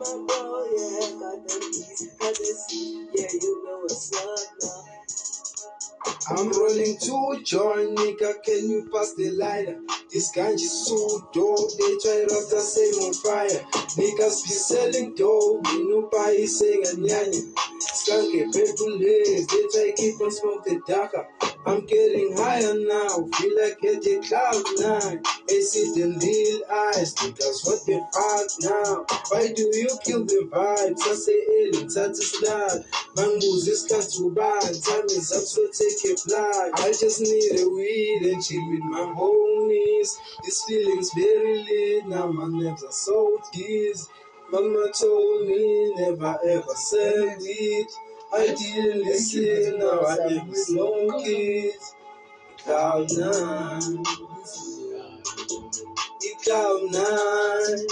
Yeah, got the got the yeah, you know. I'm rolling to join, nigga. Can you pass the lighter? This ganja so dope, they try to the same on fire. Niggas be selling dope, we no buy saying a nyanya. Skanky people live, they try keep on smoke the darker. I'm getting higher now, feel like getting cloud nine. I see the real eyes, niggas what the fuck now? Why do you kill the vibes? I say aliens, that's a slide. Bamboos is cut to bad, time is up, so take a flight. I just need a weed and chill with my homies. This feeling's very lit, now my nerves are so teased. Mama told me never ever sell it. I didn't listen, now I am smoke it. Cloud nine. Cloud nine.